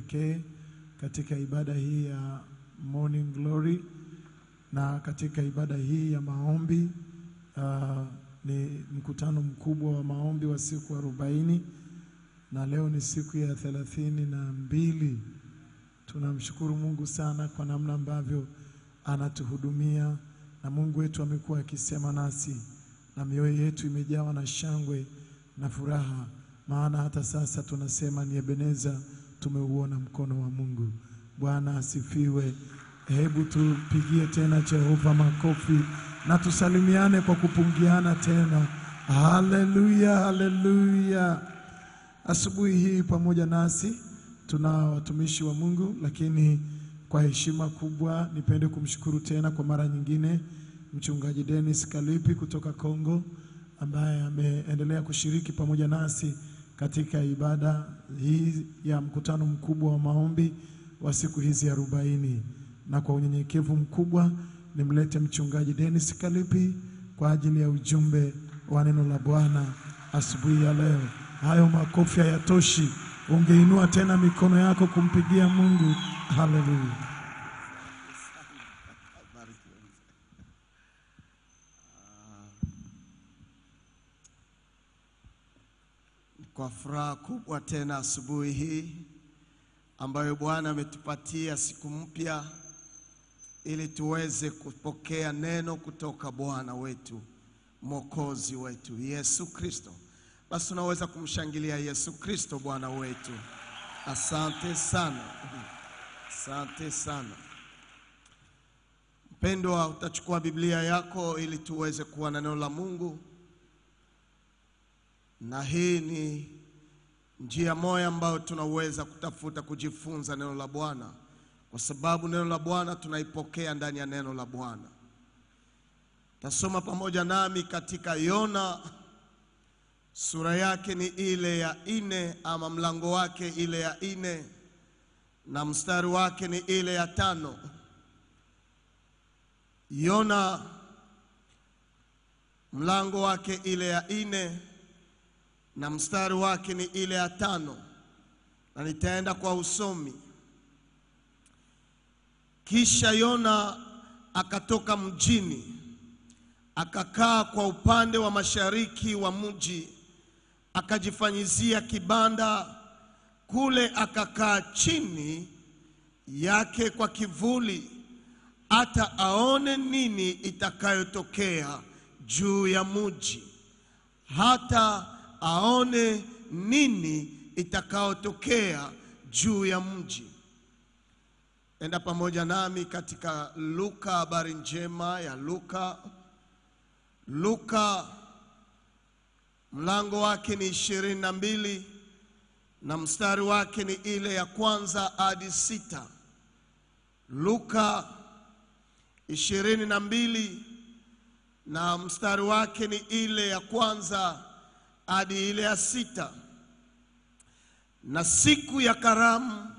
kipekee katika ibada hii ya Morning Glory na katika ibada hii ya maombi. Uh, ni mkutano mkubwa wa maombi wa siku arobaini na leo ni siku ya thelathini na mbili. Tunamshukuru Mungu sana kwa namna ambavyo anatuhudumia na Mungu wetu amekuwa akisema nasi na mioyo yetu imejawa na shangwe na furaha, maana hata sasa tunasema ni Ebeneza, tumeuona mkono wa Mungu. Bwana asifiwe. Hebu tupigie tena Jehova makofi na tusalimiane kwa kupungiana tena. Haleluya, haleluya. Asubuhi hii pamoja nasi tuna watumishi wa Mungu, lakini kwa heshima kubwa nipende kumshukuru tena kwa mara nyingine mchungaji Dennis Kalipi kutoka Kongo ambaye ameendelea kushiriki pamoja nasi katika ibada hii ya mkutano mkubwa wa maombi wa siku hizi arobaini, na kwa unyenyekevu mkubwa nimlete mchungaji Dennis Kalipi kwa ajili ya ujumbe wa neno la Bwana asubuhi ya leo. Hayo makofi hayatoshi, ungeinua tena mikono yako kumpigia Mungu. Haleluya. Kwa furaha kubwa tena asubuhi hii ambayo Bwana ametupatia siku mpya ili tuweze kupokea neno kutoka Bwana wetu Mwokozi wetu Yesu Kristo. Basi unaweza kumshangilia Yesu Kristo Bwana wetu. Asante sana, asante sana. Mpendwa, utachukua Biblia yako ili tuweze kuwa na neno la Mungu na hii ni njia moja ambayo tunaweza kutafuta kujifunza neno la Bwana, kwa sababu neno la Bwana tunaipokea ndani ya neno la Bwana. Tasoma pamoja nami katika Yona sura yake ni ile ya ine ama mlango wake ile ya ine na mstari wake ni ile ya tano. Yona mlango wake ile ya ine na mstari wake ni ile ya tano, na nitaenda kwa usomi. Kisha Yona akatoka mjini akakaa kwa upande wa mashariki wa mji, akajifanyizia kibanda kule, akakaa chini yake kwa kivuli, hata aone nini itakayotokea juu ya mji, hata aone nini itakayotokea juu ya mji. Enda pamoja nami katika Luka, habari njema ya Luka. Luka mlango wake ni ishirini na mbili na mstari wake ni ile ya kwanza hadi sita. Luka ishirini na mbili na mstari wake ni ile ya kwanza hadi ile ya sita. Na siku ya karamu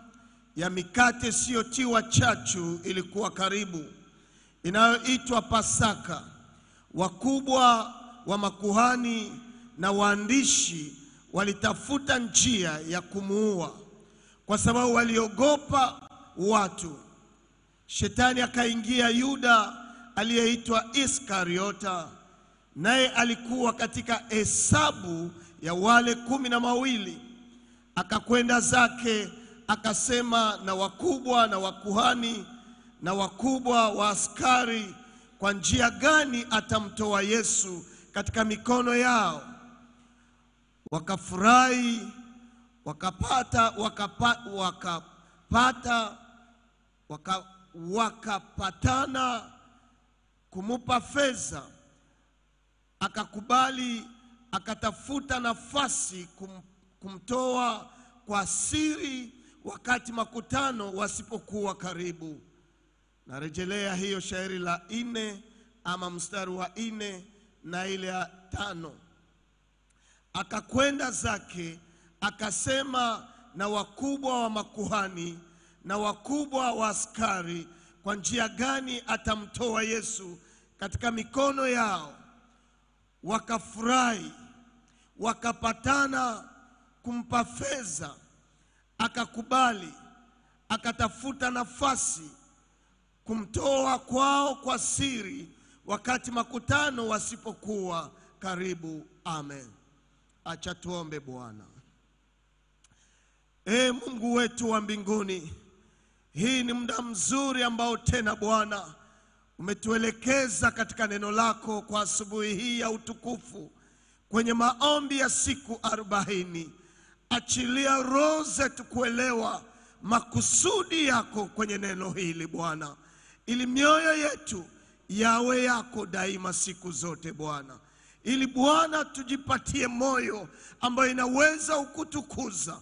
ya mikate isiyotiwa chachu ilikuwa karibu, inayoitwa Pasaka. Wakubwa wa makuhani na waandishi walitafuta njia ya kumuua, kwa sababu waliogopa watu. Shetani akaingia Yuda aliyeitwa Iskariota, naye alikuwa katika hesabu ya wale kumi na mawili. Akakwenda zake akasema na wakubwa na wakuhani na wakubwa wa askari, kwa njia gani atamtoa Yesu katika mikono yao. Wakafurahi, wakapata wakapa, wakapata waka, wakapatana kumupa fedha akakubali, akatafuta nafasi kum, kumtoa kwa siri wakati makutano wasipokuwa karibu. Narejelea hiyo shairi la ine ama mstari wa nne na ile ya tano. Akakwenda zake akasema na wakubwa wa makuhani na wakubwa wa askari, kwa njia gani atamtoa Yesu katika mikono yao. Wakafurahi, wakapatana kumpa fedha, akakubali, akatafuta nafasi kumtoa kwao kwa siri, wakati makutano wasipokuwa karibu. Amen. Acha tuombe. Bwana e Mungu wetu wa mbinguni, hii ni muda mzuri ambao tena Bwana umetuelekeza katika neno lako kwa asubuhi hii ya utukufu kwenye maombi ya siku arobaini. Achilia roho zetu kuelewa makusudi yako kwenye neno hili Bwana, ili mioyo yetu yawe yako daima siku zote Bwana, ili Bwana tujipatie moyo ambayo inaweza ukutukuza.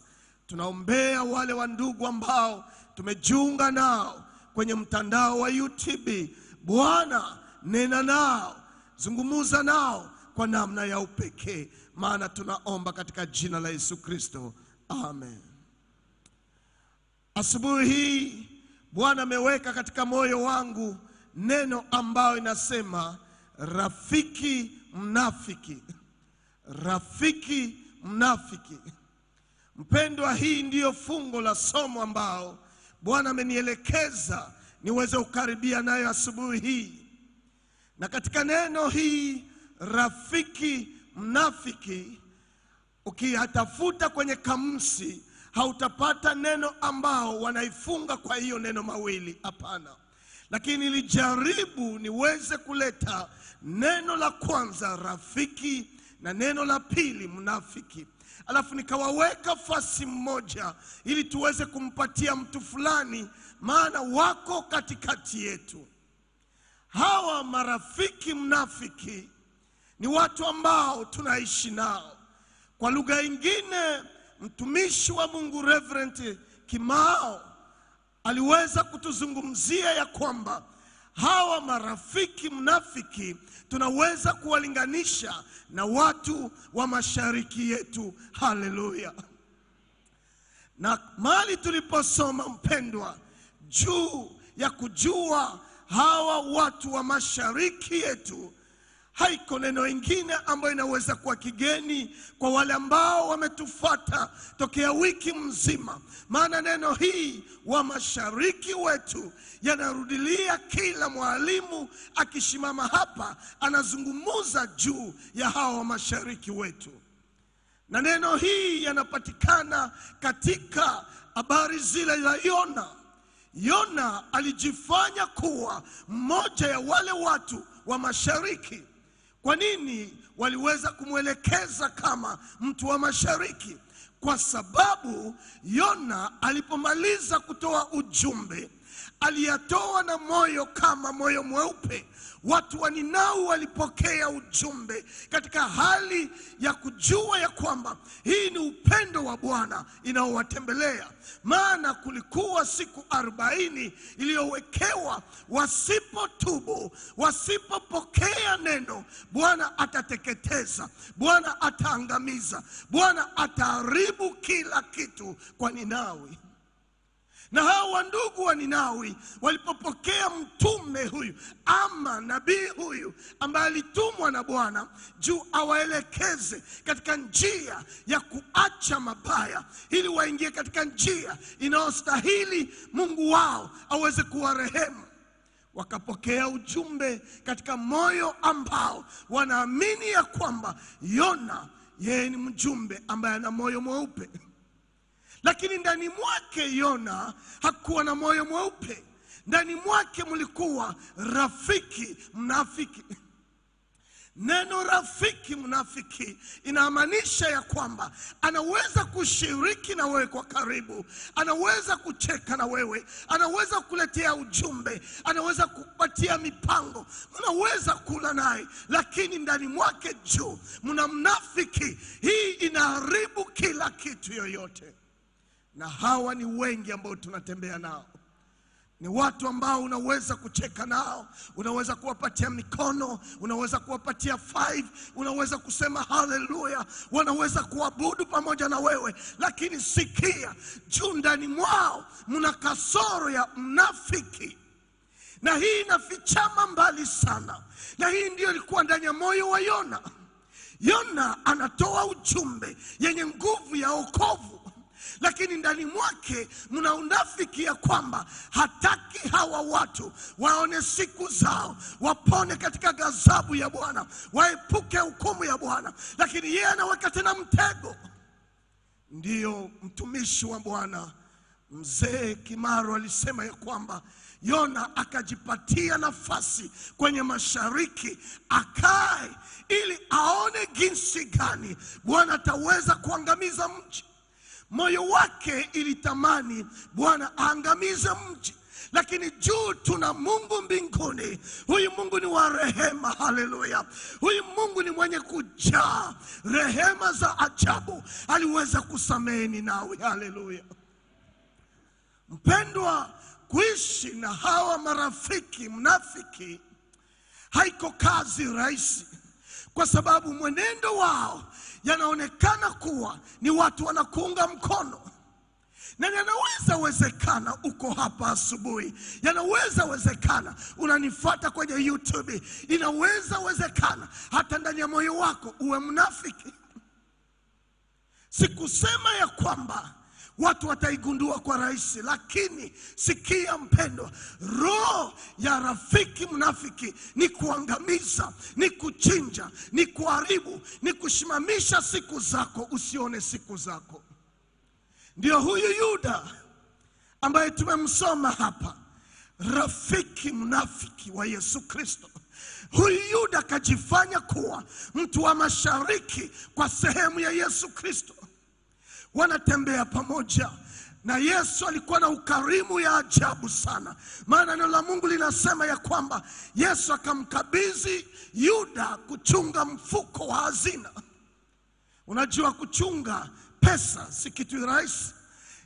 Tunaombea wale wa ndugu ambao tumejiunga nao kwenye mtandao wa YouTube. Bwana, nena nao, zungumuza nao kwa namna ya upekee, maana tunaomba katika jina la Yesu Kristo, amen. Asubuhi hii Bwana ameweka katika moyo wangu neno ambayo inasema rafiki mnafiki, rafiki mnafiki. Mpendwa, hii ndiyo fungo la somo ambao Bwana amenielekeza niweze kukaribia nayo asubuhi hii, na katika neno hii rafiki mnafiki, ukiyatafuta kwenye kamusi hautapata neno ambao wanaifunga kwa hiyo neno mawili, hapana. Lakini nilijaribu niweze kuleta neno la kwanza rafiki na neno la pili mnafiki, alafu nikawaweka fasi mmoja ili tuweze kumpatia mtu fulani, maana wako katikati yetu. Hawa marafiki mnafiki ni watu ambao tunaishi nao. Kwa lugha ingine, mtumishi wa Mungu Reverend Kimao aliweza kutuzungumzia ya kwamba hawa marafiki mnafiki tunaweza kuwalinganisha na watu wa mashariki yetu. Haleluya! Na mali tuliposoma mpendwa, juu ya kujua hawa watu wa mashariki yetu, haiko neno ingine ambayo inaweza kuwa kigeni kwa wale ambao wametufata tokea wiki mzima, maana neno hii wa mashariki wetu yanarudilia kila mwalimu akisimama hapa anazungumuza juu ya hawa wa mashariki wetu, na neno hii yanapatikana katika habari zile za Yona. Yona alijifanya kuwa mmoja ya wale watu wa mashariki. Kwa nini waliweza kumwelekeza kama mtu wa mashariki? Kwa sababu Yona alipomaliza kutoa ujumbe aliyatoa na moyo kama moyo mweupe. Watu wa Ninawi walipokea ujumbe katika hali ya kujua ya kwamba hii ni upendo wa Bwana inaowatembelea, maana kulikuwa siku arobaini iliyowekewa, wasipotubu, wasipopokea neno, Bwana atateketeza, Bwana ataangamiza, Bwana ataharibu kila kitu kwa Ninawi na hao wandugu wa Ninawi walipopokea mtume huyu ama nabii huyu ambaye alitumwa na Bwana juu awaelekeze katika njia ya kuacha mabaya ili waingie katika njia inayostahili Mungu wao aweze kuwarehemu, wakapokea ujumbe katika moyo ambao wanaamini ya kwamba Yona yeye ni mjumbe ambaye ana moyo mweupe lakini ndani mwake Yona hakuwa na moyo mweupe. Ndani mwake mlikuwa rafiki mnafiki. Neno rafiki mnafiki inamaanisha ya kwamba anaweza kushiriki na wewe kwa karibu, anaweza kucheka na wewe, anaweza kuletea ujumbe, anaweza kupatia mipango, mnaweza kula naye, lakini ndani mwake juu mna mnafiki. Hii inaharibu kila kitu yoyote na hawa ni wengi ambao tunatembea nao. Ni watu ambao unaweza kucheka nao, unaweza kuwapatia mikono, unaweza kuwapatia five, unaweza kusema haleluya, wanaweza kuabudu pamoja na wewe, lakini sikia, juu ndani mwao mna kasoro ya mnafiki, na hii inafichama mbali sana, na hii ndiyo ilikuwa ndani ya moyo wa Yona. Yona anatoa ujumbe yenye nguvu ya wokovu, lakini ndani mwake mna unafiki ya kwamba hataki hawa watu waone siku zao, wapone katika ghadhabu ya Bwana, waepuke hukumu ya Bwana, lakini yeye anaweka tena mtego. Ndiyo mtumishi wa Bwana mzee Kimaro alisema ya kwamba Yona akajipatia nafasi kwenye mashariki akae, ili aone jinsi gani Bwana ataweza kuangamiza mji. Moyo wake ilitamani Bwana aangamize mji, lakini juu tuna Mungu mbinguni. Huyu Mungu ni wa rehema, haleluya! Huyu Mungu ni mwenye kujaa rehema za ajabu, aliweza kusameheni nawe, haleluya. Mpendwa, kuishi na hawa marafiki mnafiki haiko kazi rahisi, kwa sababu mwenendo wao yanaonekana kuwa ni watu wanakuunga mkono, na yanaweza wezekana uko hapa asubuhi, yanaweza wezekana unanifata kwenye YouTube, inaweza wezekana hata ndani ya moyo wako uwe mnafiki. Sikusema ya kwamba watu wataigundua kwa rahisi, lakini sikia mpendwa, roho ya rafiki mnafiki ni kuangamiza, ni kuchinja, ni kuharibu, ni kusimamisha siku zako usione siku zako. Ndio huyu Yuda ambaye tumemsoma hapa, rafiki mnafiki wa Yesu Kristo. Huyu Yuda akajifanya kuwa mtu wa mashariki kwa sehemu ya Yesu Kristo wanatembea pamoja na Yesu. Alikuwa na ukarimu ya ajabu sana, maana neno la Mungu linasema ya kwamba Yesu akamkabidhi Yuda kuchunga mfuko wa hazina. Unajua, kuchunga pesa si kitu rahisi,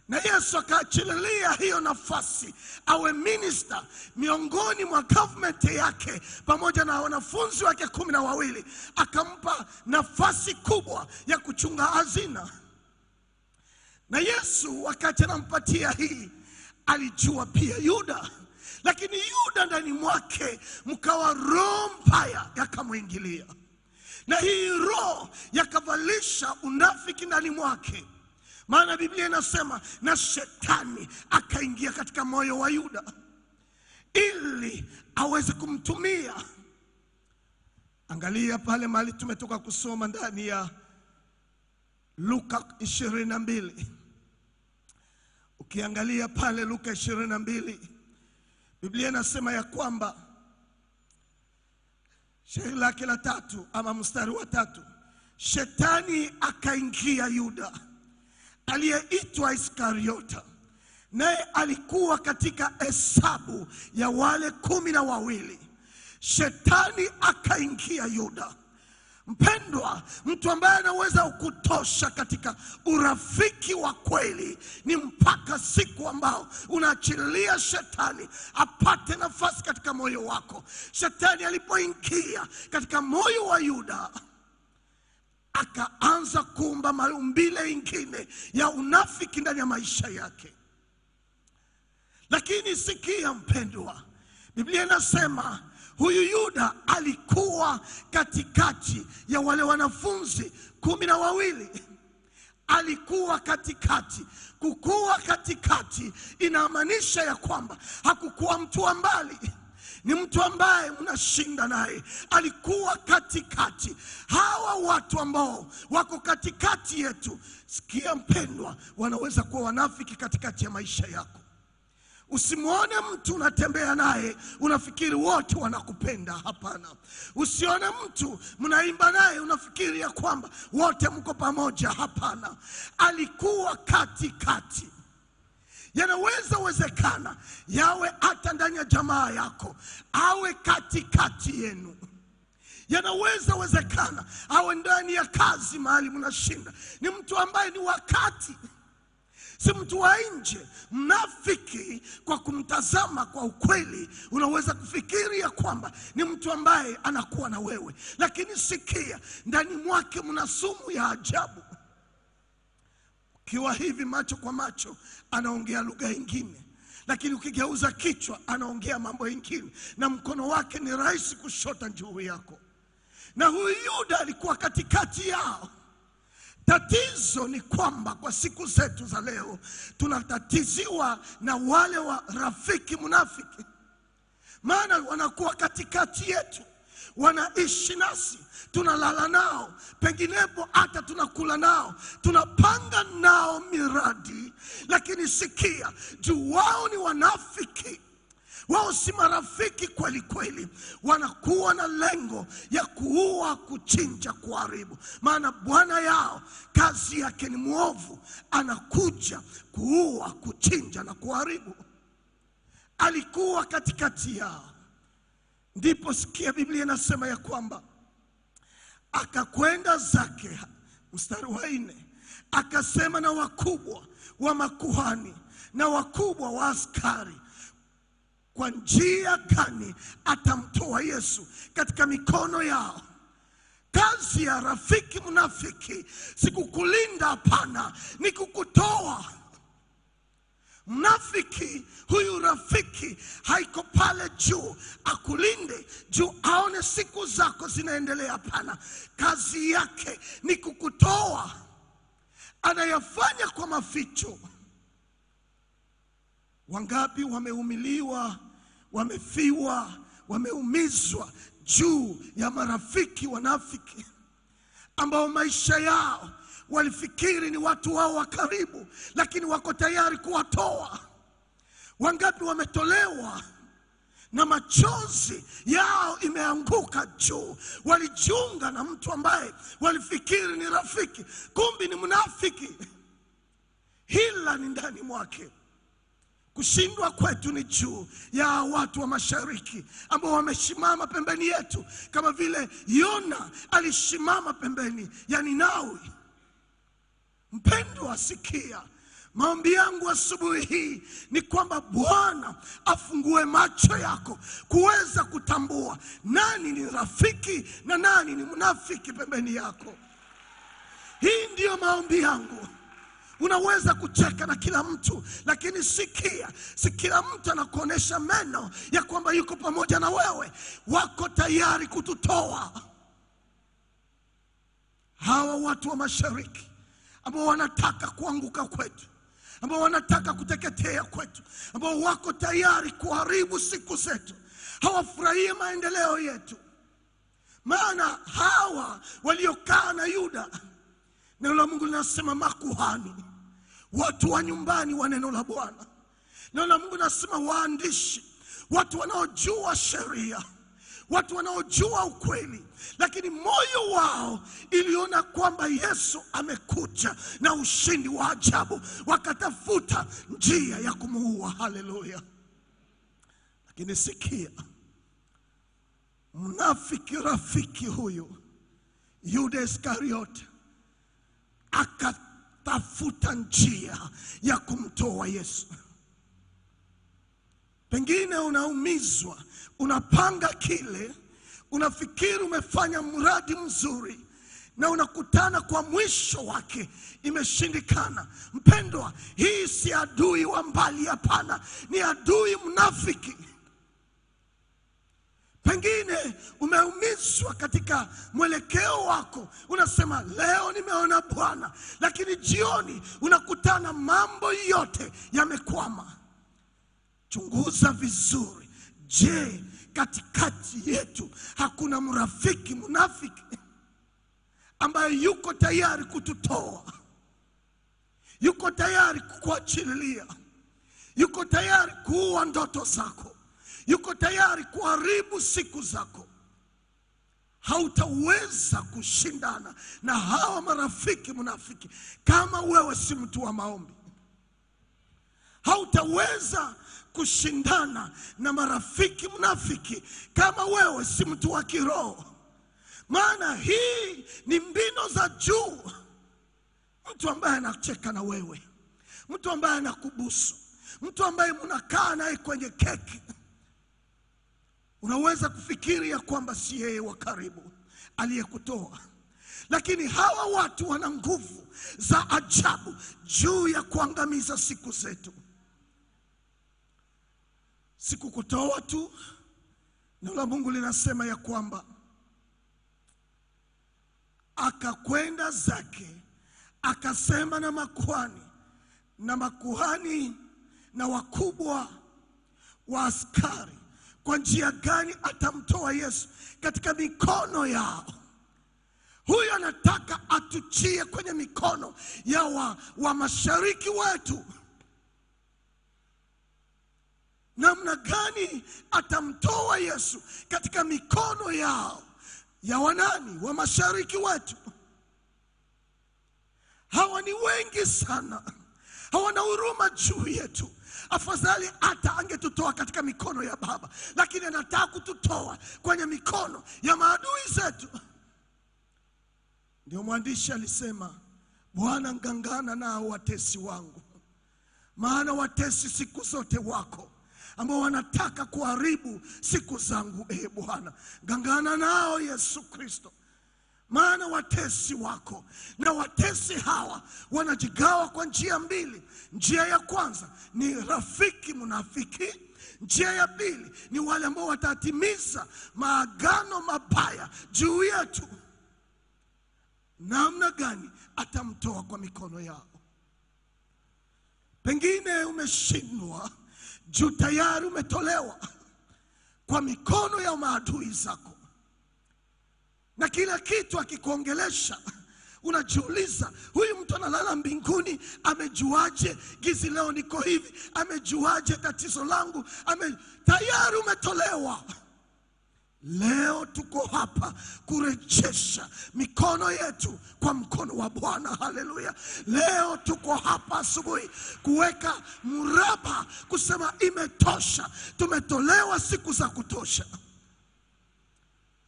na Yesu akaachililia hiyo nafasi awe minista miongoni mwa government yake pamoja na wanafunzi wake kumi na wawili, akampa nafasi kubwa ya kuchunga hazina na Yesu wakati anampatia hii alijua pia Yuda, lakini Yuda ndani mwake mkawa roho mbaya yakamwingilia, na hii roho yakavalisha unafiki ndani mwake, maana Biblia inasema na shetani akaingia katika moyo wa Yuda ili aweze kumtumia. Angalia pale mahali tumetoka kusoma ndani ya Luka ishirini na mbili. Ukiangalia pale Luka ishirini na mbili, Biblia inasema ya kwamba shairi lake la tatu ama mstari wa tatu, shetani akaingia Yuda aliyeitwa Iskariota, naye alikuwa katika hesabu ya wale kumi na wawili. Shetani akaingia Yuda. Mpendwa, mtu ambaye anaweza kutosha katika urafiki wa kweli ni mpaka siku ambao unaachilia shetani apate nafasi katika moyo wako. Shetani alipoingia katika moyo wa Yuda akaanza kuumba maumbile ingine ya unafiki ndani ya maisha yake. Lakini sikia mpendwa, Biblia inasema huyu Yuda alikuwa katikati ya wale wanafunzi kumi na wawili. Alikuwa katikati. Kukuwa katikati inamaanisha ya kwamba hakukuwa mtu wa mbali, ni mtu ambaye mnashinda naye. Alikuwa katikati. Hawa watu ambao wako katikati yetu, sikia mpendwa, wanaweza kuwa wanafiki katikati ya maisha yako. Usimwone mtu unatembea naye unafikiri wote wanakupenda. Hapana. Usione mtu mnaimba naye unafikiri ya kwamba wote mko pamoja. Hapana. Alikuwa katikati. Yanaweza wezekana yawe hata ndani ya jamaa yako, awe katikati yenu. Yanaweza wezekana awe ndani ya kazi mahali mnashinda, ni mtu ambaye ni wakati si mtu wa nje. Mnafiki kwa kumtazama kwa ukweli, unaweza kufikiri ya kwamba ni mtu ambaye anakuwa na wewe, lakini sikia, ndani mwake mna sumu ya ajabu. Ukiwa hivi macho kwa macho, anaongea lugha ingine, lakini ukigeuza kichwa, anaongea mambo mengine, na mkono wake ni rahisi kushota juu yako. na huyu Yuda alikuwa katikati yao. Tatizo ni kwamba kwa siku zetu za leo tunatatiziwa na wale wa rafiki munafiki, maana wanakuwa katikati yetu, wanaishi nasi, tunalala nao, penginepo hata tunakula nao, tunapanga nao miradi, lakini sikia, juu wao ni wanafiki wao si marafiki kweli kweli, wanakuwa na lengo ya kuua, kuchinja, kuharibu. Maana bwana yao kazi yake ni mwovu, anakuja kuua, kuchinja na kuharibu. Alikuwa katikati yao, ndipo sikia, Biblia inasema ya kwamba akakwenda zake, mstari wa nne, akasema na wakubwa wa makuhani na wakubwa wa askari kwa njia gani atamtoa Yesu katika mikono yao. Kazi ya rafiki mnafiki si kukulinda, hapana, ni kukutoa. Mnafiki huyu rafiki haiko pale juu akulinde juu aone siku zako zinaendelea, hapana. Kazi yake ni kukutoa, anayafanya kwa maficho. Wangapi wameumiliwa, wamefiwa, wameumizwa juu ya marafiki wanafiki ambao maisha yao walifikiri ni watu wao wa karibu, lakini wako tayari kuwatoa. Wangapi wametolewa na machozi yao imeanguka juu, walijiunga na mtu ambaye walifikiri ni rafiki, kumbi ni mnafiki. Hila ni ndani mwake. Kushindwa kwetu ni juu ya watu wa mashariki ambao wameshimama pembeni yetu, kama vile Yona alishimama pembeni ya Ninawi. Mpendwa, sikia maombi yangu asubuhi hii ni kwamba Bwana afungue macho yako kuweza kutambua nani ni rafiki na nani ni mnafiki pembeni yako. Hii ndiyo maombi yangu. Unaweza kucheka na kila mtu, lakini sikia, si kila mtu anakuonyesha meno ya kwamba yuko pamoja na wewe. Wako tayari kututoa hawa watu wa mashariki ambao wanataka kuanguka kwetu, ambao wanataka kuteketea kwetu, ambao wako tayari kuharibu siku zetu, hawafurahie maendeleo yetu. Maana hawa waliokaa na Yuda, neno la Mungu linasema makuhani, watu wa nyumbani wa neno la Bwana. Neno la Mungu nasema waandishi, watu wanaojua sheria, watu wanaojua ukweli, lakini moyo wao iliona kwamba Yesu amekuja na ushindi wa ajabu, wakatafuta njia ya kumuua. Haleluya! Lakini sikia, mnafiki rafiki huyu Yuda Iskariote akatafuta njia ya kumtoa Yesu. Pengine unaumizwa, unapanga kile, unafikiri umefanya mradi mzuri na unakutana kwa mwisho wake imeshindikana. Mpendwa, hii si adui wa mbali, hapana, ni adui mnafiki. Pengine umeumizwa katika mwelekeo wako, unasema leo nimeona Bwana, lakini jioni unakutana mambo yote yamekwama. Chunguza vizuri. Je, katikati yetu hakuna mrafiki mnafiki ambaye yuko tayari kututoa, yuko tayari kukuachilia, yuko tayari kuua ndoto zako, yuko tayari kuharibu siku zako? Hautaweza kushindana na hawa marafiki mnafiki kama wewe si mtu wa maombi. Hautaweza kushindana na marafiki mnafiki kama wewe si mtu wa kiroho, maana hii ni mbino za juu. Mtu ambaye anacheka na wewe, mtu ambaye anakubusu, mtu ambaye mnakaa naye kwenye keki, unaweza kufikiri ya kwamba si yeye wa karibu aliyekutoa, lakini hawa watu wana nguvu za ajabu juu ya kuangamiza siku zetu. Sikukutoa tu, neno la Mungu linasema ya kwamba akakwenda zake akasema na makuhani na makuhani na wakubwa wa askari kwa njia gani atamtoa Yesu katika mikono yao. Huyo anataka atuchie kwenye mikono ya wa, wa mashariki wetu. Namna gani atamtoa Yesu katika mikono yao ya wanani wa mashariki wetu? Hawa ni wengi sana, hawana huruma juu yetu. Afadhali hata angetutoa katika mikono ya Baba, lakini anataka kututoa kwenye mikono ya maadui zetu. Ndio mwandishi alisema, Bwana, ngangana nao watesi wangu, maana watesi siku zote wako ambao wanataka kuharibu siku zangu. ee Bwana, ngangana nao Yesu Kristo, maana watesi wako na watesi hawa wanajigawa kwa njia mbili. Njia ya kwanza ni rafiki mnafiki, njia ya pili ni wale ambao watatimiza maagano mabaya juu yetu. Namna gani atamtoa kwa mikono yao? Pengine umeshindwa juu tayari umetolewa kwa mikono ya maadui zako na kila kitu akikuongelesha unajiuliza, huyu mtu analala mbinguni, amejuaje gizi leo niko hivi? Amejuaje tatizo langu? Ame... tayari umetolewa. Leo tuko hapa kurejesha mikono yetu kwa mkono wa Bwana. Haleluya! Leo tuko hapa asubuhi kuweka mraba, kusema imetosha, tumetolewa siku za kutosha.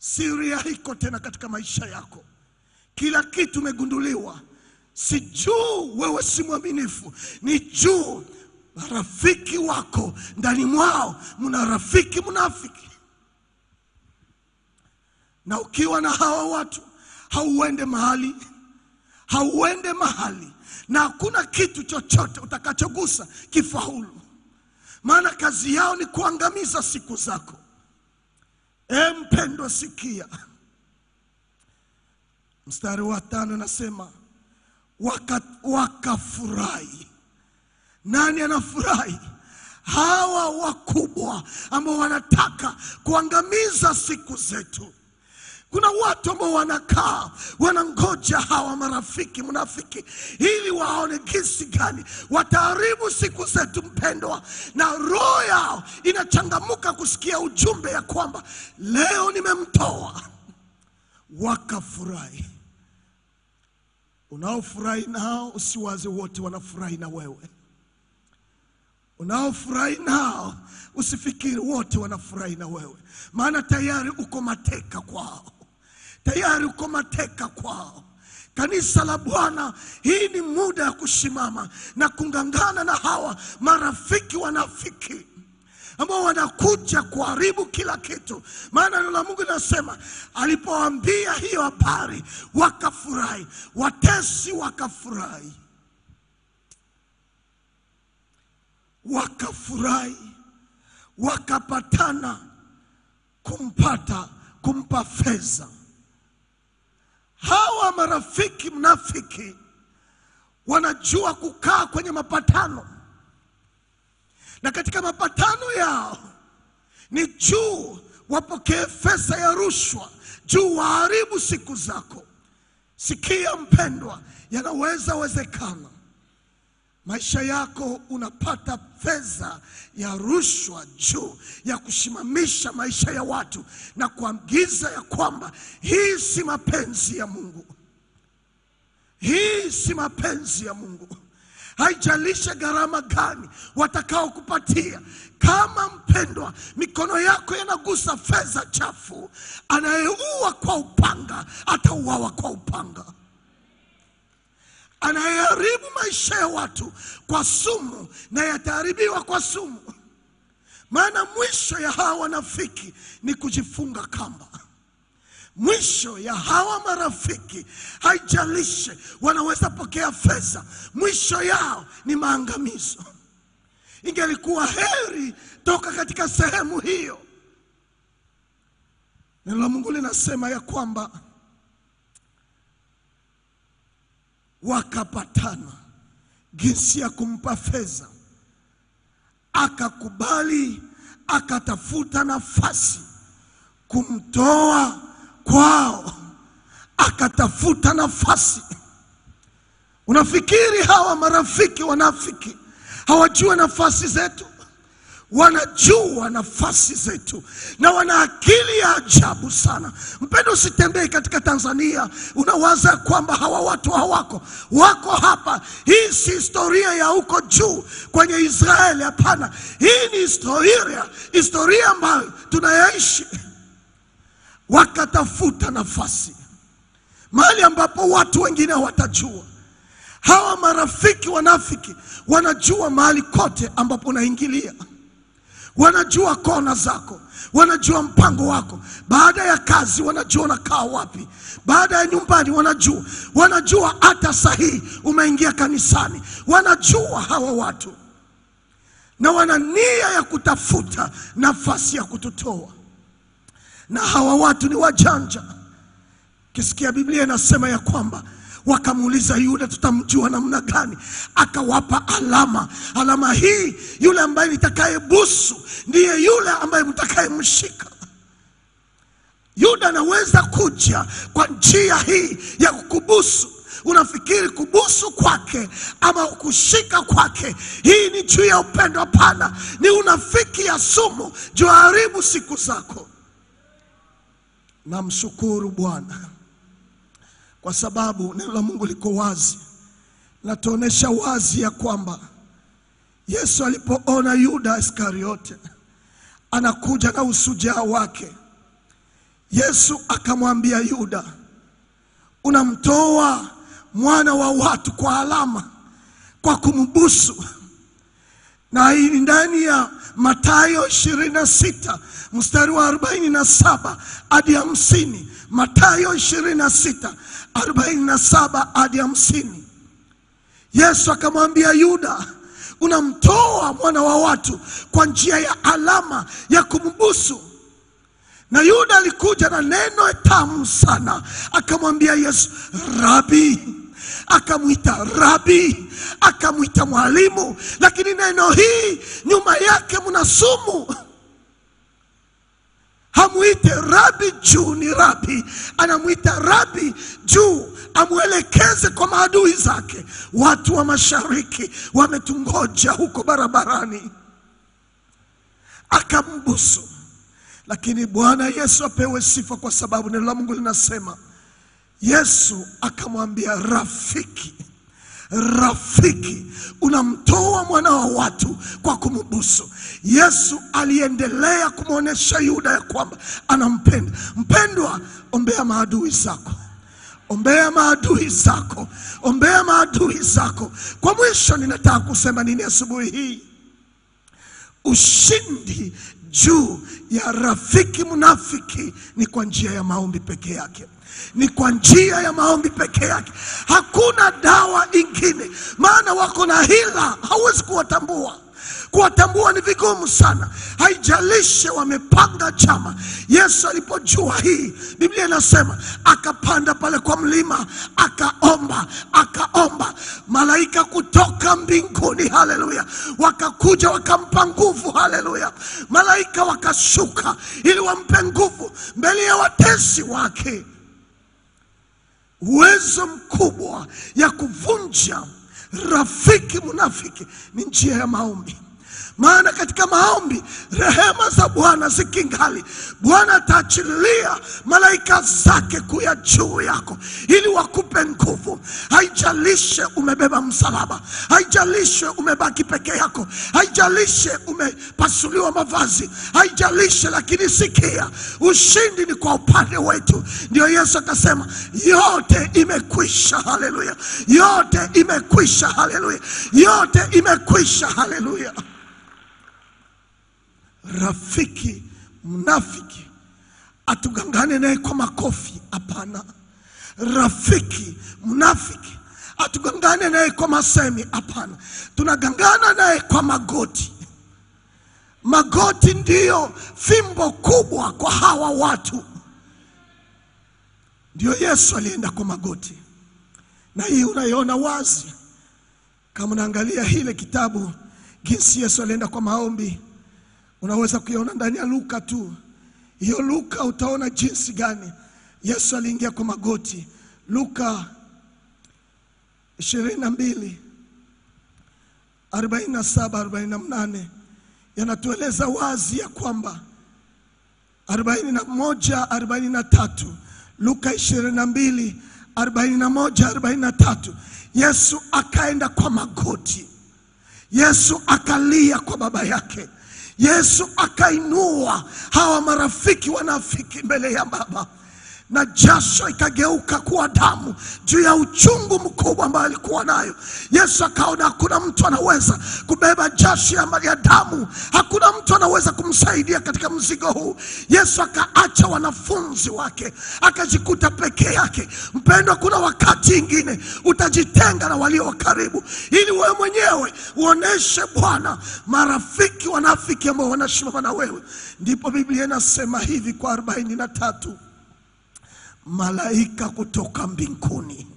Siri haiko tena katika maisha yako, kila kitu umegunduliwa. Si juu wewe si mwaminifu, ni juu rafiki wako, ndani mwao mna rafiki mnafiki, na ukiwa na hawa watu hauende mahali, hauende mahali, na hakuna kitu chochote utakachogusa kifaulu, maana kazi yao ni kuangamiza siku zako. E mpendwa, sikia mstari wa tano, nasema waka, wakafurahi. Nani anafurahi? Hawa wakubwa ambao wanataka kuangamiza siku zetu. Kuna watu ambao wanakaa wanangoja hawa marafiki mnafiki, ili waone kisi gani wataharibu siku zetu, mpendwa, na roho yao inachangamuka kusikia ujumbe ya kwamba leo nimemtoa. Wakafurahi. Unaofurahi nao usiwaze wote wanafurahi na wewe. Unaofurahi nao usifikiri wote wanafurahi na wewe, maana tayari uko mateka kwao, tayari uko mateka kwao. Kanisa la Bwana, hii ni muda ya kusimama na kungangana na hawa marafiki wanafiki ambao wanakuja kuharibu kila kitu. Maana neno la Mungu linasema alipoambia hiyo habari wakafurahi, watesi wakafurahi, wakafurahi, wakapatana kumpata kumpa fedha. Hawa marafiki mnafiki wanajua kukaa kwenye mapatano na katika mapatano yao ni juu wapokee pesa ya rushwa, juu waharibu siku zako. Sikia mpendwa, yanaweza wezekana maisha yako unapata fedha ya rushwa juu ya kusimamisha maisha ya watu na kuagiza ya kwamba hii si mapenzi ya Mungu, hii si mapenzi ya Mungu. Haijalisha gharama gani watakao kupatia. Kama mpendwa, mikono yako yanagusa fedha chafu, anayeua kwa upanga atauawa kwa upanga. Anayeharibu maisha ya watu kwa sumu, na yataharibiwa kwa sumu. Maana mwisho ya hawa wanafiki ni kujifunga kamba. Mwisho ya hawa marafiki, haijalishe wanaweza pokea fedha, mwisho yao ni maangamizo. Ingelikuwa heri toka katika sehemu hiyo. Neno la Mungu linasema ya kwamba wakapatana jinsi ya kumpa fedha, akakubali, akatafuta nafasi kumtoa kwao, akatafuta nafasi. Unafikiri hawa marafiki wanafiki hawajua nafasi zetu? Wanajua nafasi zetu na wana akili ya ajabu sana. Mpendo, usitembei katika Tanzania unawaza kwamba hawa watu hawako, wako hapa. Hii si historia ya huko juu kwenye Israeli, hapana. Hii ni historia, historia ambayo tunayaishi. Wakatafuta nafasi mahali ambapo watu wengine hawatajua. Hawa marafiki wanafiki wanajua mahali kote ambapo unaingilia, wanajua kona zako, wanajua mpango wako. Baada ya kazi wanajua unakaa wapi, baada ya nyumbani wanajua, wanajua hata sahihi umeingia kanisani, wanajua hawa watu, na wana nia ya kutafuta nafasi ya kututoa. Na hawa watu ni wajanja. Kisikia Biblia inasema ya kwamba wakamuuliza yule tutamjua namna gani? Akawapa alama. Alama hii, yule ambaye nitakayebusu ndiye yule ambaye mtakayemshika. Yuda anaweza kuja kwa njia hii ya kukubusu. Unafikiri kubusu kwake ama kushika kwake hii ni juu ya upendo? Hapana, ni unafiki ya sumu juu haribu siku zako. Namshukuru Bwana kwa sababu neno la Mungu liko wazi, natuonesha wazi ya kwamba Yesu alipoona Yuda Iskariote anakuja na usujaa wake, Yesu akamwambia Yuda, unamtoa mwana wa watu kwa alama, kwa kumbusu. Na hii ni ndani ya Mathayo 26 mstari wa 47 hadi hamsini. Mathayo 26 47 hadi hamsini. Yesu akamwambia Yuda, unamtoa mwana wa watu kwa njia ya alama ya kumbusu. Na Yuda alikuja na neno tamu sana, akamwambia Yesu rabi, akamwita rabi, akamwita mwalimu, lakini neno hii nyuma yake mna sumu. Hamwite rabi juu ni rabi, anamwita rabi juu amwelekeze kwa maadui zake. Watu wa mashariki wametungoja huko barabarani, akambusu. Lakini Bwana Yesu apewe sifa, kwa sababu neno la Mungu linasema Yesu akamwambia rafiki, rafiki, unamtoa mwana wa watu kwa kumbusu. Yesu aliendelea kumwonyesha Yuda ya kwamba anampenda. Mpendwa, ombea maadui zako, ombea maadui zako, ombea maadui zako. Kwa mwisho, ninataka kusema nini asubuhi hii? Ushindi juu ya rafiki mnafiki ni kwa njia ya maombi peke yake, ni kwa njia ya maombi peke yake. Hakuna dawa ingine, maana wako na hila, hauwezi kuwatambua. Kuwatambua ni vigumu sana, Haijalishe wamepanga chama. Yesu alipojua hii, Biblia inasema akapanda pale kwa mlima, akaomba, akaomba, malaika kutoka mbinguni, haleluya, wakakuja wakampa nguvu, haleluya. Malaika wakashuka ili wampe nguvu mbele ya watesi wake. Uwezo mkubwa ya kuvunja rafiki mnafiki ni njia ya maombi. Maana katika maombi rehema za Bwana zikingali, Bwana ataachilia malaika zake kuya juu yako ili wakupe nguvu. Haijalishe umebeba msalaba, haijalishe umebaki peke yako, haijalishe umepasuliwa mavazi, haijalishe, lakini sikia, ushindi ni kwa upande wetu. Ndio Yesu akasema yote imekwisha, haleluya, yote imekwisha, haleluya, yote imekwisha, haleluya. Rafiki mnafiki atugangane naye kwa makofi? Hapana. Rafiki mnafiki atugangane naye kwa masemi? Hapana. Tunagangana naye kwa magoti. Magoti ndiyo fimbo kubwa kwa hawa watu. Ndio Yesu alienda kwa magoti. na hii unaiona wazi kama unaangalia hile kitabu jinsi Yesu alienda kwa maombi, unaweza kuiona ndani ya Luka tu. Hiyo Luka utaona jinsi gani Yesu aliingia kwa magoti. Luka ishirini na mbili arobaini na saba arobaini na nane yanatueleza wazi ya kwamba arobaini na moja arobaini na tatu Luka ishirini na mbili arobaini na moja arobaini na tatu Yesu akaenda kwa magoti. Yesu akalia kwa baba yake. Yesu akainua. Hawa marafiki wanafiki mbele ya baba, na jasho ikageuka kuwa damu juu ya uchungu mkubwa ambao alikuwa nayo. Yesu akaona hakuna mtu anaweza kubeba jasho ya ya damu, hakuna mtu anaweza kumsaidia katika mzigo huu. Yesu akaacha wanafunzi wake, akajikuta peke yake. Mpendwa, kuna wakati ingine utajitenga na walio wa karibu, ili wewe mwenyewe uoneshe Bwana marafiki wanafiki ambao wanasimama na wewe. Ndipo Biblia inasema hivi kwa arobaini na tatu malaika kutoka mbinguni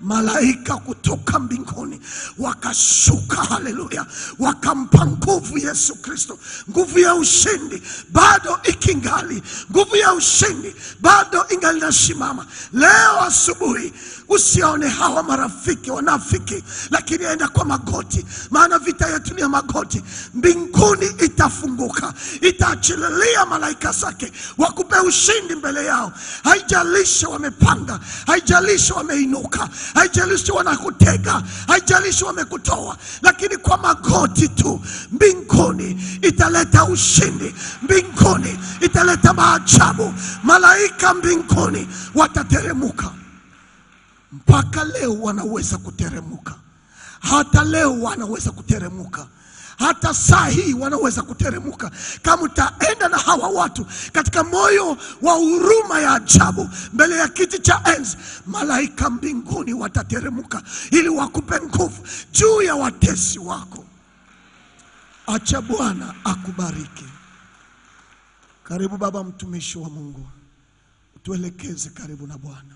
malaika kutoka mbinguni wakashuka, haleluya, wakampa nguvu Yesu Kristo, nguvu ya ushindi bado ikingali, nguvu ya ushindi bado ingali nasimama. Leo asubuhi usione hawa marafiki wanafiki, lakini aenda kwa magoti, maana vita yetu ni ya magoti. Mbinguni itafunguka, itaachilia malaika zake wakupe ushindi mbele yao. Haijalishi wamepanga, haijalishi wameinuka, haijalishi wanakutega, haijalishi wamekutoa, lakini kwa magoti tu, mbinguni italeta ushindi, mbinguni italeta maajabu. Malaika mbinguni watateremuka mpaka leo wanaweza kuteremuka, hata leo wanaweza kuteremuka, hata saa hii wanaweza kuteremuka. Kama utaenda na hawa watu katika moyo wa huruma ya ajabu mbele ya kiti cha enzi, malaika mbinguni watateremuka ili wakupe nguvu juu ya watesi wako. Acha Bwana akubariki. Karibu baba, mtumishi wa Mungu, tuelekeze karibu na Bwana.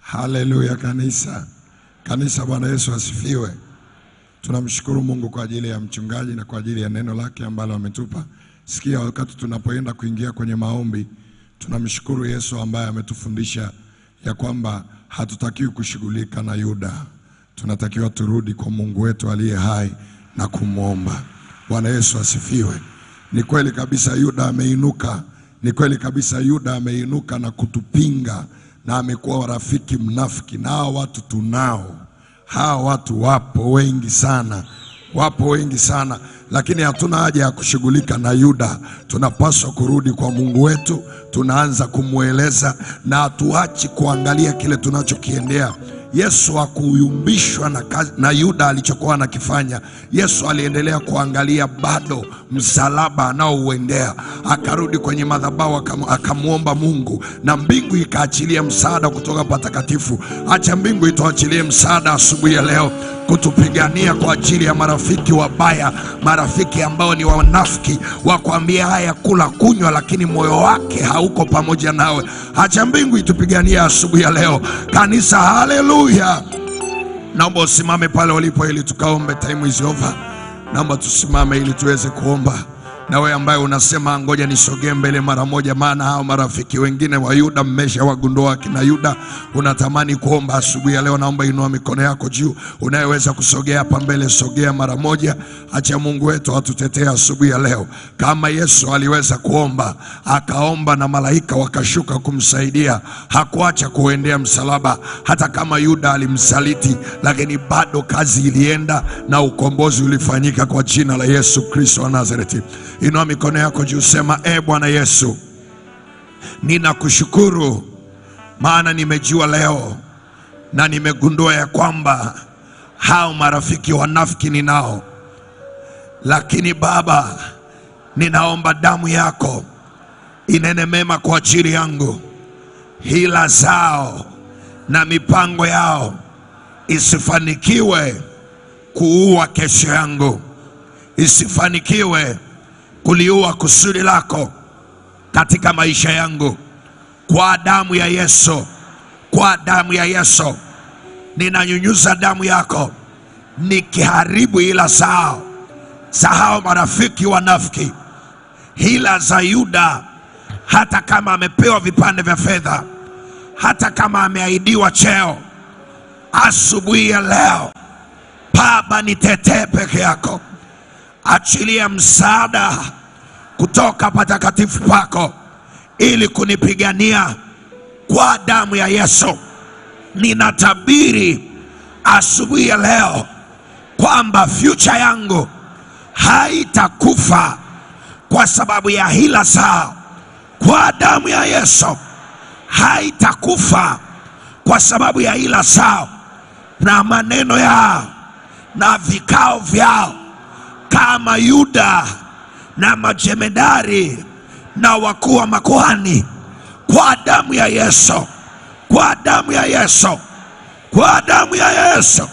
Haleluya kanisa, kanisa. Bwana Yesu asifiwe. Tunamshukuru Mungu kwa ajili ya mchungaji na kwa ajili ya neno lake ambalo ametupa. Sikia, wakati tunapoenda kuingia kwenye maombi, tunamshukuru Yesu ambaye ametufundisha ya kwamba hatutakiwi kushughulika na Yuda, tunatakiwa turudi kwa Mungu wetu aliye hai na kumwomba. Bwana Yesu asifiwe. Ni kweli kabisa, Yuda ameinuka. Ni kweli kabisa, Yuda ameinuka na kutupinga na amekuwa rafiki mnafiki, na hawa watu tunao, hawa watu wapo wengi sana, wapo wengi sana, lakini hatuna haja ya kushughulika na Yuda. Tunapaswa kurudi kwa Mungu wetu, tunaanza kumweleza na hatuachi kuangalia kile tunachokiendea. Yesu hakuyumbishwa na, na Yuda alichokuwa anakifanya. Yesu aliendelea kuangalia bado msalaba anaouendea, akarudi kwenye madhabahu akam- akamwomba Mungu na mbingu ikaachilia msaada kutoka patakatifu. Acha mbingu itoachilie msaada asubuhi ya leo kutupigania kwa ajili ya marafiki wabaya, marafiki ambao ni wanafiki, wakwambia haya kula kunywa, lakini moyo wake hauko pamoja nawe. Hacha mbingu itupigania asubuhi ya leo kanisa. Haleluya! Naomba usimame pale ulipo ili tukaombe. Time is over. Naomba tusimame ili tuweze kuomba. Na wewe ambaye unasema ngoja nisogee mbele mara moja, maana hao marafiki wengine wa Yuda mmeshawagundua kina Yuda, unatamani kuomba asubuhi ya leo, naomba inua mikono yako juu. Unayeweza kusogea hapa mbele, sogea mara moja. Acha Mungu wetu atutetee asubuhi ya leo, kama Yesu aliweza kuomba, akaomba na malaika wakashuka kumsaidia. Hakuacha kuendea msalaba, hata kama Yuda alimsaliti, lakini bado kazi ilienda na ukombozi ulifanyika kwa jina la Yesu Kristo wa Nazareti. Inua mikono yako juu, sema e Bwana Yesu, ninakushukuru maana nimejua leo na nimegundua ya kwamba hao marafiki wanafiki ninao, lakini Baba, ninaomba damu yako inene mema kwa ajili yangu, hila zao na mipango yao isifanikiwe kuua kesho yangu, isifanikiwe kuliua kusudi lako katika maisha yangu. Kwa damu ya Yesu kwa damu ya Yesu. Ninanyunyuza damu yako nikiharibu hila zao za hao marafiki wanafiki, hila za Yuda, hata kama amepewa vipande vya fedha, hata kama ameahidiwa cheo. Asubuhi ya leo, Baba, nitetee peke yako, achilia msaada kutoka patakatifu pako ili kunipigania kwa damu ya Yesu. Ninatabiri asubuhi ya leo kwamba future yangu haitakufa kwa sababu ya hila zao. Kwa damu ya Yesu haitakufa kwa sababu ya hila zao na maneno yao na vikao vyao, kama Yuda na majemedari na wakuu wa makuhani. Kwa damu ya Yesu, kwa damu ya Yesu, kwa damu ya Yesu.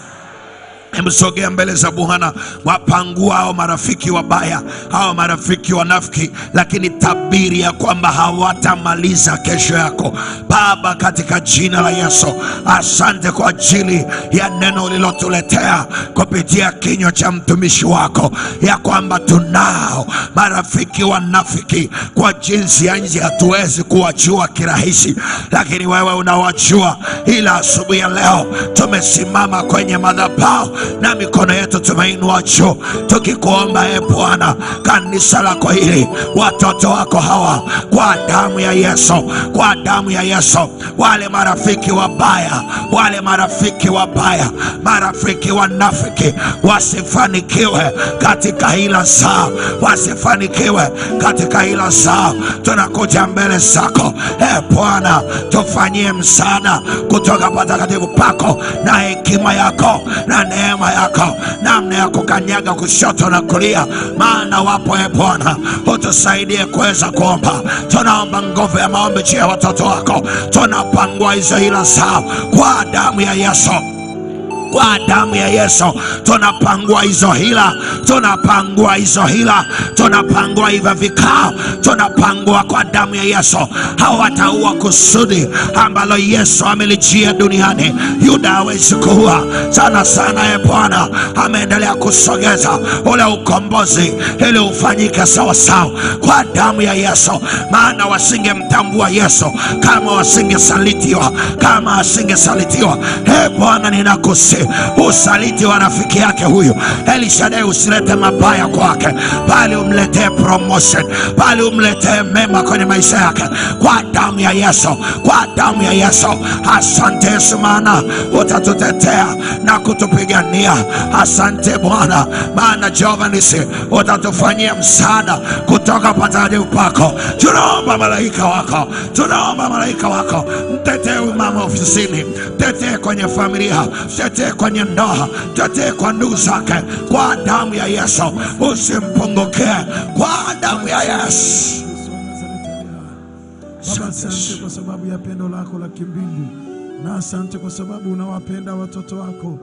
Msogea mbele za Bwana, wapangua hao marafiki wabaya, hao marafiki wanafiki, lakini tabiri ya kwamba hawatamaliza kesho yako. Baba, katika jina la Yesu, asante kwa ajili ya neno ulilotuletea kupitia kinywa cha mtumishi wako, ya kwamba tunao marafiki wanafiki. Kwa jinsi ya nje hatuwezi kuwajua kirahisi, lakini wewe unawajua. Ila asubuhi ya leo tumesimama kwenye madhabahu na mikono yetu tumeinua juu tukikuomba, e Bwana, kanisa lako hili, watoto wako hawa, kwa damu ya Yesu, kwa damu ya Yesu, wale marafiki wabaya, wale marafiki wabaya, marafiki wanafiki, wasifanikiwe katika hila saa, wasifanikiwe katika hila saa. Tunakuja mbele zako, e Bwana, tufanyie msaada kutoka patakatifu pako na hekima yako na neema yako, namna ya kukanyaga kushoto na kulia, maana wapo e Bwana, utusaidie kuweza kuomba. Tunaomba nguvu ya maombi juu ya watoto wako, tunapangua hizo hila zao kwa damu ya Yesu kwa damu ya Yesu tunapangua hizo hila, tunapangua hizo hila, tunapangua hivyo vikao, tunapangua kwa damu ya Yesu. Hawataua kusudi ambalo Yesu amelijia duniani. Yuda hawezi kuua sana sana. E Bwana, ameendelea kusogeza ule ukombozi ili ufanyike sawasawa kwa damu ya Yesu, maana wasingemtambua Yesu kama wasingesalitiwa, kama asingesalitiwa. E Bwana, ninakusi usaliti wa rafiki yake huyu. Elishadai usilete mabaya kwake, bali umletee promotion, bali umletee mema kwenye maisha yake. Kwa damu ya Yesu, kwa damu ya Yesu. Asante Yesu, maana utatutetea na kutupigania. Asante Bwana, maana Jehova nisi utatufanyia msaada kutoka patakatifu pako. Tunaomba malaika wako, tunaomba malaika wako, mtetee mama ofisini, mtetee kwenye familia, mtetee kwenye ndoa, mtetee kwa ndugu zake, kwa damu ya Yesu. Usimpungukie kwa damu ya Yesu. Baba, asante kwa sababu ya pendo lako la kimbingu, na asante kwa sababu unawapenda watoto wako,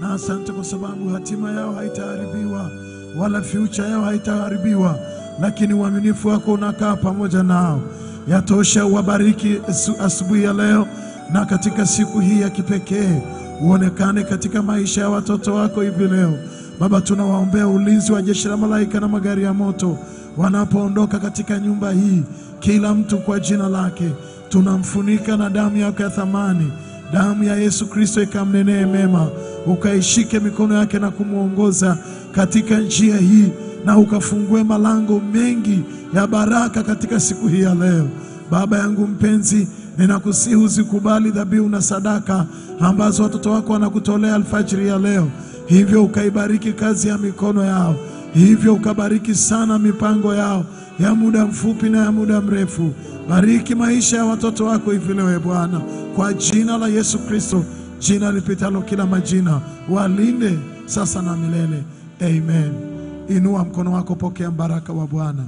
na asante kwa sababu hatima yao haitaharibiwa wala fyucha yao haitaharibiwa, lakini uaminifu wako unakaa pamoja nao. Yatosha, uwabariki asu- asubuhi ya leo na katika siku hii ya kipekee, uonekane katika maisha ya watoto wako hivi leo. Baba, tunawaombea ulinzi wa jeshi la malaika na magari ya moto wanapoondoka katika nyumba hii, kila mtu kwa jina lake. Tunamfunika na damu yako ya thamani, damu ya Yesu Kristo ikamnenee mema, ukaishike mikono yake na kumwongoza katika njia hii, na ukafungue malango mengi ya baraka katika siku hii ya leo. Baba yangu mpenzi, ninakusihi uzikubali dhabihu na sadaka ambazo watoto wako wanakutolea alfajiri ya leo, hivyo ukaibariki kazi ya mikono yao, hivyo ukabariki sana mipango yao ya muda mfupi na ya muda mrefu. Bariki maisha ya watoto wako hivi leo, e Bwana, kwa jina la Yesu Kristo, jina lipitalo kila majina, walinde sasa na milele. Amen. Inua mkono wako, pokea mbaraka wa Bwana.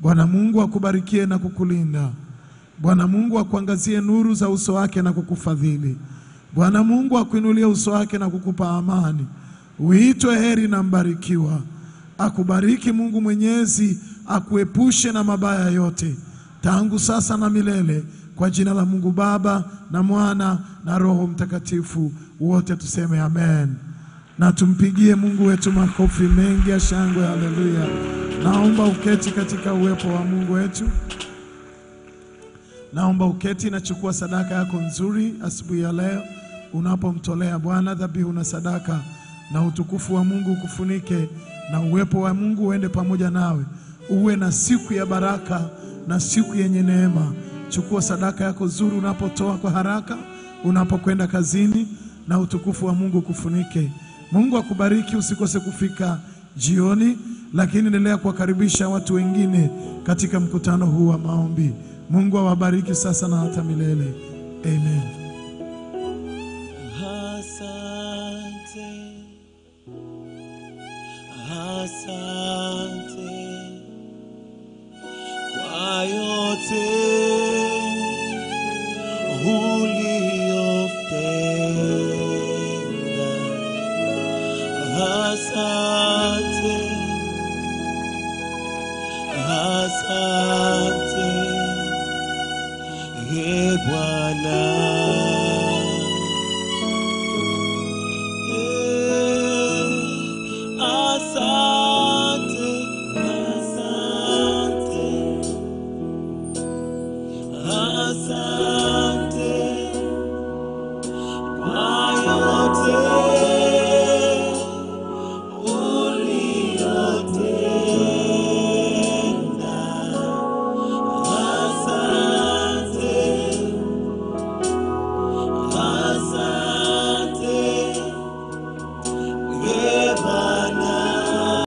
Bwana Mungu akubarikie na kukulinda. Bwana Mungu akuangazie nuru za uso wake na kukufadhili. Bwana Mungu akuinulie uso wake na kukupa amani. Uitwe heri na mbarikiwa. Akubariki Mungu Mwenyezi, akuepushe na mabaya yote, tangu sasa na milele. kwa jina la Mungu Baba na Mwana na Roho Mtakatifu, wote tuseme amen, na tumpigie Mungu wetu makofi mengi ya shangwe. Haleluya! Naomba uketi katika uwepo wa Mungu wetu. Naomba uketi na chukua sadaka yako nzuri asubuhi ya leo, unapomtolea Bwana dhabihu na sadaka, na utukufu wa Mungu ukufunike na uwepo wa Mungu uende pamoja nawe, uwe na siku ya baraka na siku yenye neema. Chukua sadaka yako nzuri unapotoa kwa haraka, unapokwenda kazini, na utukufu wa Mungu ukufunike. Mungu akubariki, usikose kufika jioni, lakini endelea kuwakaribisha watu wengine katika mkutano huu wa maombi. Mungu awabariki sasa na hata milele. Amen. Asante, asante kwa yote